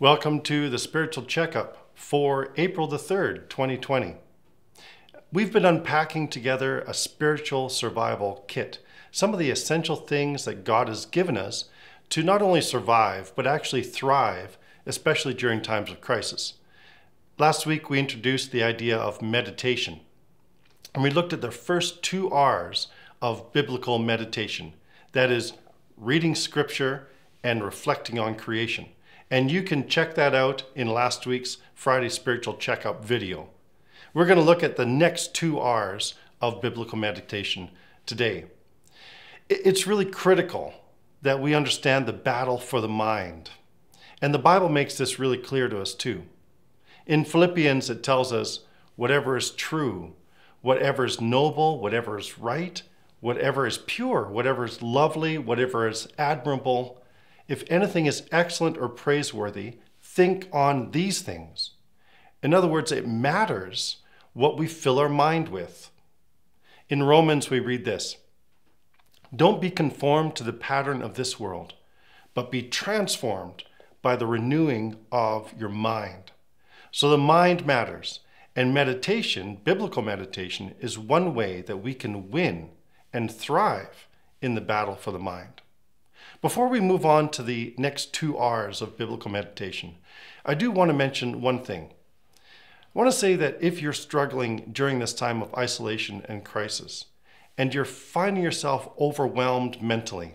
Welcome to the spiritual checkup for April the 3rd, 2020. We've been unpacking together a spiritual survival kit, some of the essential things that God has given us to not only survive, but actually thrive, especially during times of crisis. Last week, we introduced the idea of meditation, and we looked at the first two R's of biblical meditation that is, reading scripture and reflecting on creation. And you can check that out in last week's Friday Spiritual Checkup video. We're going to look at the next two R's of biblical meditation today. It's really critical that we understand the battle for the mind. And the Bible makes this really clear to us too. In Philippians, it tells us whatever is true, whatever is noble, whatever is right, whatever is pure, whatever is lovely, whatever is admirable, if anything is excellent or praiseworthy, think on these things. In other words, it matters what we fill our mind with. In Romans, we read this Don't be conformed to the pattern of this world, but be transformed by the renewing of your mind. So the mind matters, and meditation, biblical meditation, is one way that we can win and thrive in the battle for the mind. Before we move on to the next two R's of biblical meditation, I do want to mention one thing. I want to say that if you're struggling during this time of isolation and crisis, and you're finding yourself overwhelmed mentally,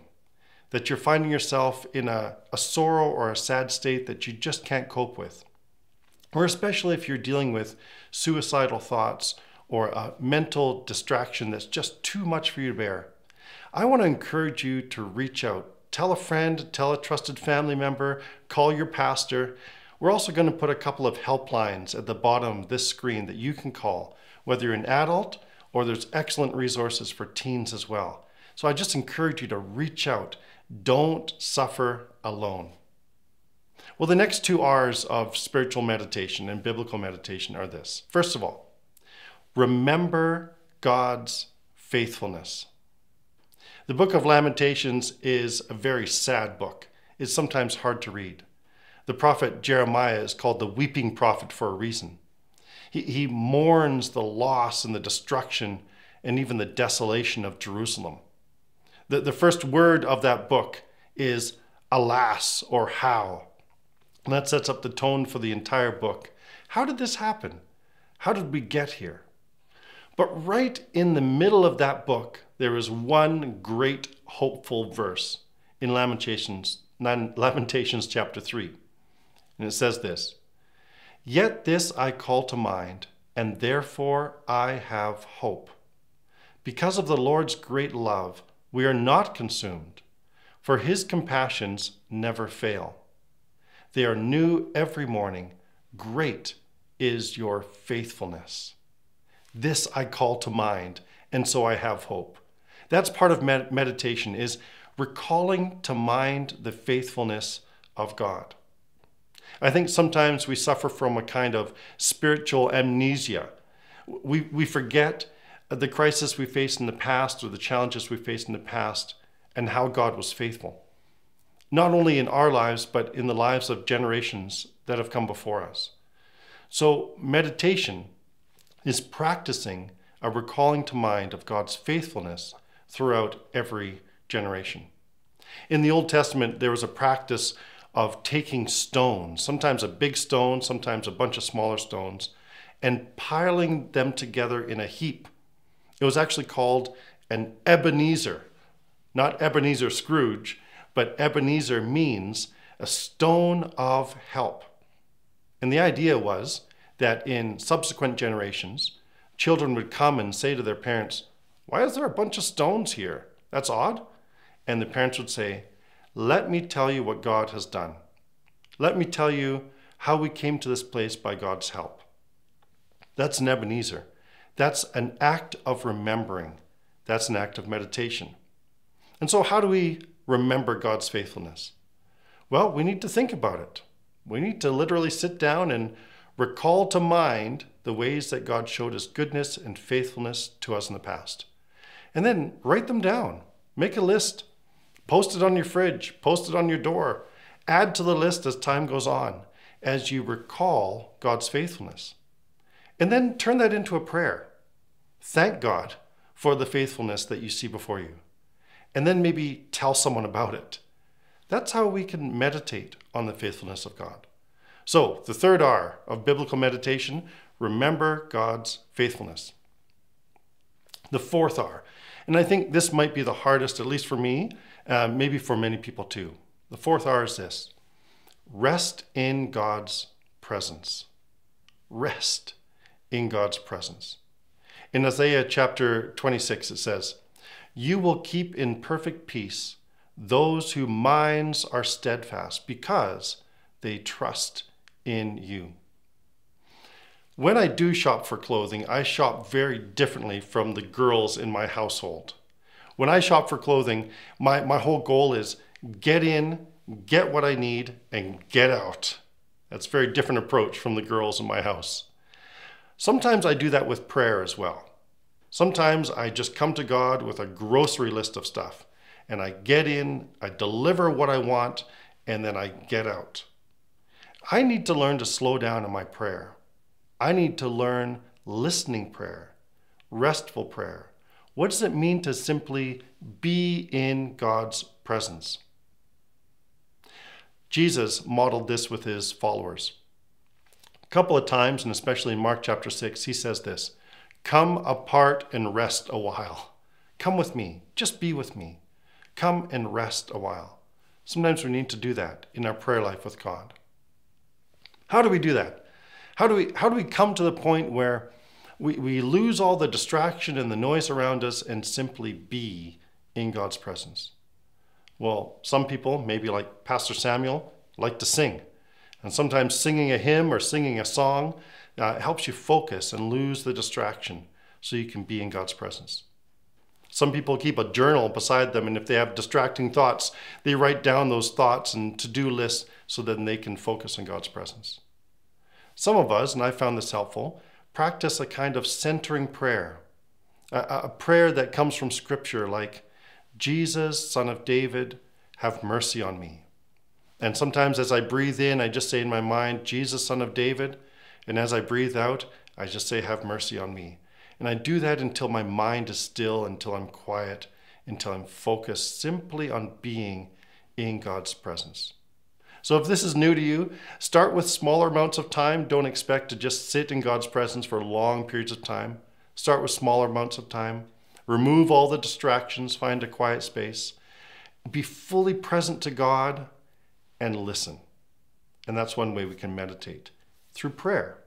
that you're finding yourself in a, a sorrow or a sad state that you just can't cope with, or especially if you're dealing with suicidal thoughts or a mental distraction that's just too much for you to bear, I want to encourage you to reach out tell a friend, tell a trusted family member, call your pastor. We're also going to put a couple of helplines at the bottom of this screen that you can call, whether you're an adult or there's excellent resources for teens as well. So I just encourage you to reach out. Don't suffer alone. Well, the next two R's of spiritual meditation and biblical meditation are this. First of all, remember God's faithfulness. The book of Lamentations is a very sad book. It's sometimes hard to read. The prophet Jeremiah is called the weeping prophet for a reason. He, he mourns the loss and the destruction and even the desolation of Jerusalem. The, the first word of that book is alas or how. And that sets up the tone for the entire book. How did this happen? How did we get here? But right in the middle of that book, there is one great hopeful verse in Lamentations, Lamentations chapter 3. And it says this Yet this I call to mind, and therefore I have hope. Because of the Lord's great love, we are not consumed, for his compassions never fail. They are new every morning. Great is your faithfulness. This I call to mind, and so I have hope. That's part of med- meditation is recalling to mind the faithfulness of God. I think sometimes we suffer from a kind of spiritual amnesia. We, we forget the crisis we faced in the past or the challenges we faced in the past and how God was faithful. Not only in our lives, but in the lives of generations that have come before us. So, meditation is practicing a recalling to mind of God's faithfulness throughout every generation. In the Old Testament, there was a practice of taking stones, sometimes a big stone, sometimes a bunch of smaller stones, and piling them together in a heap. It was actually called an Ebenezer, not Ebenezer Scrooge, but Ebenezer means a stone of help. And the idea was that in subsequent generations, children would come and say to their parents, why is there a bunch of stones here? That's odd. And the parents would say, Let me tell you what God has done. Let me tell you how we came to this place by God's help. That's an Ebenezer. That's an act of remembering. That's an act of meditation. And so, how do we remember God's faithfulness? Well, we need to think about it. We need to literally sit down and recall to mind the ways that God showed his goodness and faithfulness to us in the past and then write them down. Make a list, post it on your fridge, post it on your door, add to the list as time goes on. as you recall God's faithfulness. And then turn that into a prayer. Thank God for the faithfulness that you see before you. And then maybe tell someone about it. That's how we can meditate on the faithfulness of God. So, the third R of biblical meditation remember God's faithfulness. The fourth R, and I think this might be the hardest, at least for me, uh, maybe for many people too. The fourth R is this rest in God's presence. Rest in God's presence. In Isaiah chapter 26, it says, You will keep in perfect peace those whose minds are steadfast because they trust in you. When I do shop for clothing, I shop very differently from the girls in my household. When I shop for clothing, my, my whole goal is get in, get what I need, and get out. That's a very different approach from the girls in my house. Sometimes I do that with prayer as well. Sometimes I just come to God with a grocery list of stuff and I get in, I deliver what I want, and then I get out. I need to learn to slow down in my prayer. I need to learn listening prayer, restful prayer. What does it mean to simply be in God's presence? Jesus modeled this with his followers. A couple of times, and especially in Mark chapter 6, he says this Come apart and rest a while. Come with me, just be with me. Come and rest a while. Sometimes we need to do that in our prayer life with God. How do we do that? How do we, how do we come to the point where we, we lose all the distraction and the noise around us and simply be in God's presence? Well, some people, maybe like Pastor Samuel, like to sing. And sometimes singing a hymn or singing a song uh, helps you focus and lose the distraction so you can be in God's presence. Some people keep a journal beside them, and if they have distracting thoughts, they write down those thoughts and to do lists so that they can focus on God's presence. Some of us, and I found this helpful, practice a kind of centering prayer, a, a prayer that comes from Scripture like, Jesus, Son of David, have mercy on me. And sometimes as I breathe in, I just say in my mind, Jesus, Son of David. And as I breathe out, I just say, Have mercy on me. And I do that until my mind is still, until I'm quiet, until I'm focused simply on being in God's presence. So if this is new to you, start with smaller amounts of time. Don't expect to just sit in God's presence for long periods of time. Start with smaller amounts of time. Remove all the distractions, find a quiet space. Be fully present to God and listen. And that's one way we can meditate through prayer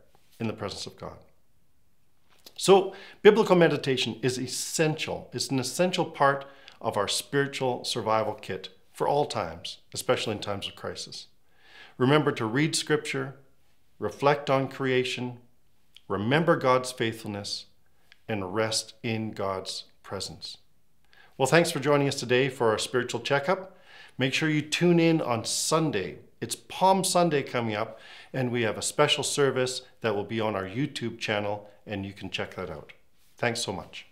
in the presence of God. So, biblical meditation is essential. It's an essential part of our spiritual survival kit for all times, especially in times of crisis. Remember to read scripture, reflect on creation, remember God's faithfulness, and rest in God's presence. Well, thanks for joining us today for our spiritual checkup. Make sure you tune in on Sunday. It's Palm Sunday coming up, and we have a special service that will be on our YouTube channel and you can check that out. Thanks so much.